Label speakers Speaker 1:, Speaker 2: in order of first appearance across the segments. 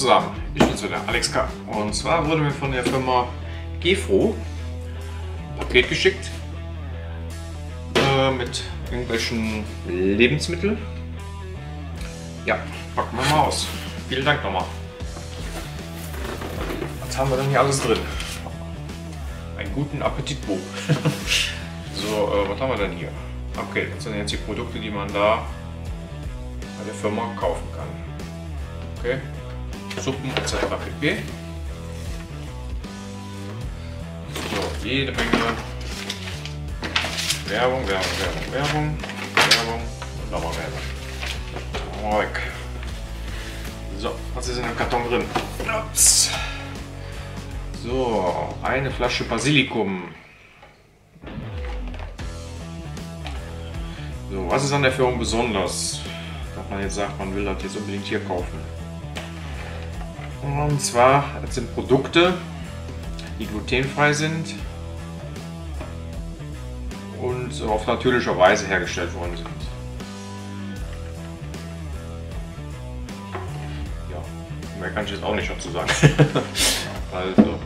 Speaker 1: zusammen, ich bin's wieder, Alex K. Und zwar wurde mir von der Firma Gefro ein Paket geschickt äh, mit irgendwelchen Lebensmitteln. Ja, packen wir mal aus. Vielen Dank nochmal. Was haben wir denn hier alles drin? Einen guten Appetit, Bo. so, äh, was haben wir denn hier? Okay, das sind jetzt die Produkte, die man da bei der Firma kaufen kann. Okay, Suppen etc. pp. So, jede Menge Werbung, Werbung, Werbung, Werbung, Werbung und nochmal Werbung. Weg. So, was ist in dem Karton drin? Ups. So, eine Flasche Basilikum. So, was ist an der Führung besonders? Dass man jetzt sagt, man will das jetzt unbedingt hier kaufen. Und zwar, sind Produkte, die glutenfrei sind und auf natürliche Weise hergestellt worden sind. Ja, mehr kann ich jetzt auch nicht dazu sagen. also,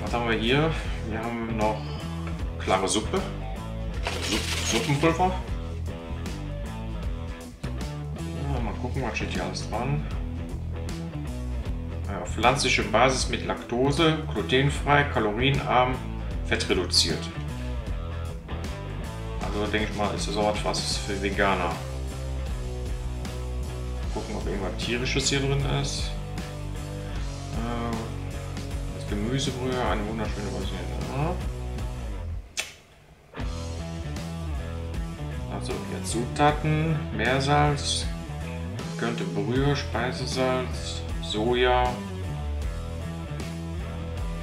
Speaker 1: was haben wir hier? Wir haben noch klare Suppe, Supp Suppenpulver. Gucken, was steht hier alles dran. Ja, pflanzliche Basis mit Laktose, glutenfrei, kalorienarm, fettreduziert. Also denke ich mal, ist das auch etwas für Veganer. Gucken, ob irgendwas tierisches hier drin ist. Äh, das Gemüsebrühe, eine wunderschöne Version. Also jetzt Zutaten, Meersalz, könnte Brühe, Speisesalz, Soja,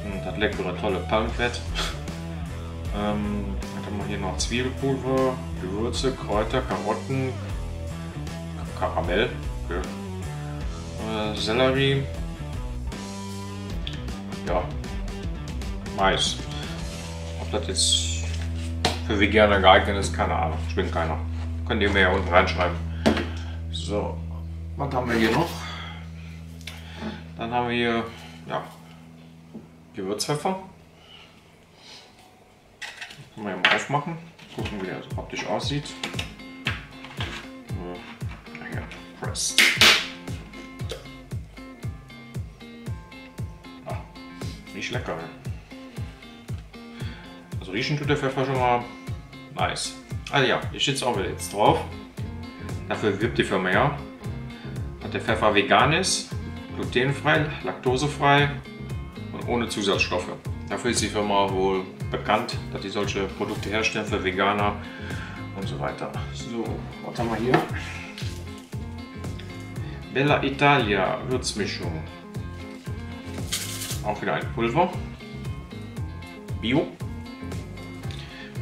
Speaker 1: und das leckere, tolle Palmfett. ähm, dann haben wir hier noch Zwiebelpulver, Gewürze, Kräuter, Karotten, Karamell, okay. äh, Sellerie, ja, Mais. Ob das jetzt für Veganer geeignet ist, keine Ahnung, ich bin keiner. Könnt ihr mir ja unten reinschreiben. So, was haben wir hier noch? Dann haben wir hier, ja, Gewürzpfeffer. Können wir mal aufmachen, gucken wie der so optisch aussieht. Ja, press. Ah, riecht lecker. Also riechen tut der Pfeffer schon mal nice. Also ja, hier steht es auch wieder jetzt drauf. Dafür wirbt die Firma ja, der Pfeffer vegan ist, glutenfrei, laktosefrei und ohne Zusatzstoffe. Dafür ist die Firma wohl bekannt, dass die solche Produkte herstellen für Veganer und so weiter. So, was haben wir hier? Bella Italia Würzmischung. Auch wieder ein Pulver. Bio.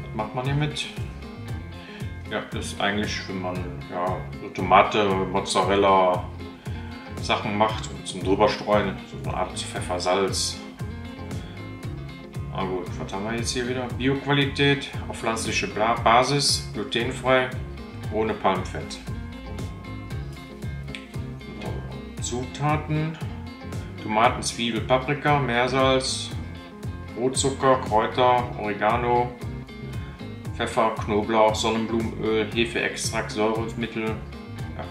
Speaker 1: Was macht man hier mit? Ja, das ist eigentlich, wenn man ja, so Tomate, Mozzarella, Sachen macht zum drüberstreuen, so eine Art Pfeffer, Salz, na gut, was haben wir jetzt hier wieder? Bioqualität auf pflanzliche Basis, glutenfrei, ohne Palmfett. Zutaten: Tomaten, Zwiebel, Paprika, Meersalz, Rotzucker, Kräuter, Oregano, Pfeffer, Knoblauch, Sonnenblumenöl, Hefeextrakt, Säuremittel. Ja.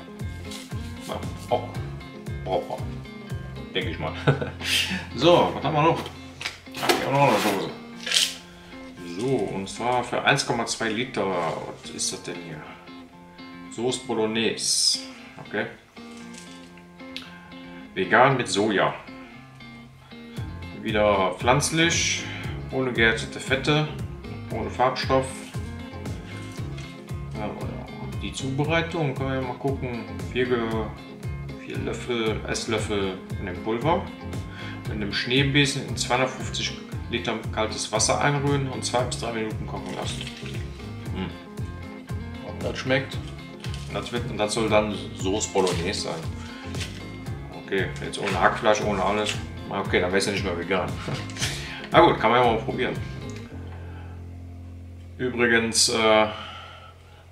Speaker 1: Ja, auch brauchbar. Denke ich mal. so, was haben wir noch? Hier auch noch eine Dose. So, und zwar für 1,2 Liter. Was ist das denn hier? Soße Bolognese. Okay. Vegan mit Soja. Wieder pflanzlich, ohne geerntete Fette, ohne Farbstoff. Die Zubereitung können wir mal gucken. 4, 4 Löffel, Esslöffel von dem Pulver mit einem Schneebesen in 250 Liter kaltes Wasser einrühren und 2 bis 3 Minuten kochen lassen. Hm. Ob das schmeckt? Das, wird, das soll dann Soße Bolognese sein. Okay, jetzt ohne Hackfleisch, ohne alles. Okay, dann wäre es ja nicht mehr vegan. Na gut, kann man ja mal probieren. Übrigens äh,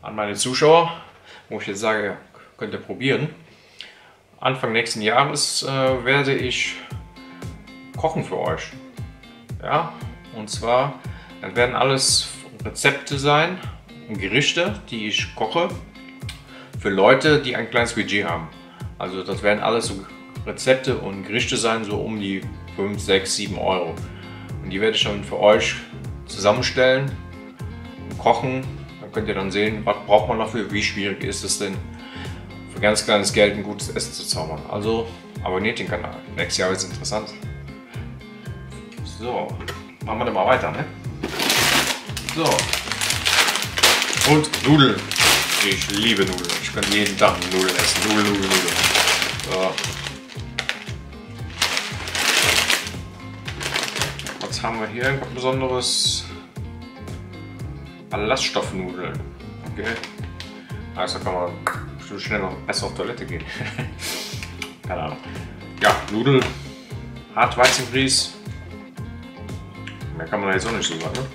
Speaker 1: an meine Zuschauer, wo ich jetzt sage, könnt ihr probieren. Anfang nächsten Jahres äh, werde ich kochen für euch. Ja, und zwar, werden alles Rezepte sein und Gerichte, die ich koche für Leute, die ein kleines Budget haben. Also das werden alles Rezepte und Gerichte sein, so um die 5, 6, 7 Euro. Und die werde ich dann für euch zusammenstellen und kochen. Dann könnt ihr dann sehen, was braucht man dafür, wie schwierig ist es denn, für ganz kleines Geld ein gutes Essen zu zaubern. Also abonniert den Kanal. Nächstes Jahr wird es interessant. So, machen wir dann mal weiter, ne? So. Und Nudeln. Ich liebe Nudeln. Ich kann jeden Tag Nudeln essen. Nudeln, Nudeln, Nudeln. So. Was haben wir hier? Irgendwas Besonderes? Ballaststoffnudeln. Okay. Also kann man schnell noch besser auf Toilette gehen. Keine Ahnung. Ja, Nudeln. Hartweizengrieß. Mehr kann man da jetzt auch nicht so sagen. Ne?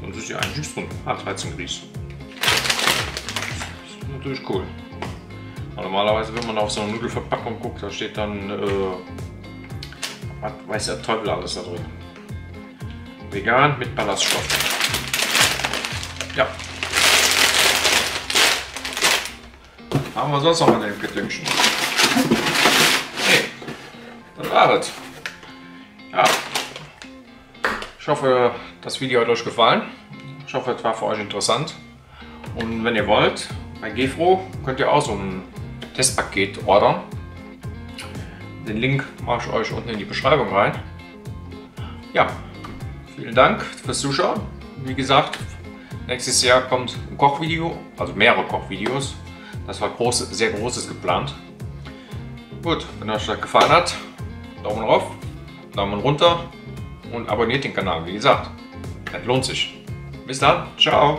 Speaker 1: Sonst ist ja eigentlich nichts drin. Hartweizengrieß. Das ist natürlich cool. Aber normalerweise, wenn man auf so eine Nudelverpackung guckt, da steht dann, äh, was weiß der Teufel alles da drin. Vegan mit Ballaststoffen. Ja. Haben wir sonst noch an dem Gedüngchen? Nee, das war es. Ja. Ich hoffe, das Video hat euch gefallen. Ich hoffe, es war für euch interessant. Und wenn ihr wollt, bei Gefro könnt ihr auch so ein Testpaket ordern. Den Link mache ich euch unten in die Beschreibung rein. Ja, vielen Dank fürs Zuschauen. Wie gesagt, Nächstes Jahr kommt ein Kochvideo, also mehrere Kochvideos. Das war groß, sehr großes geplant. Gut, wenn euch das gefallen hat, Daumen rauf, Daumen runter und abonniert den Kanal. Wie gesagt, das lohnt sich. Bis dann, ciao.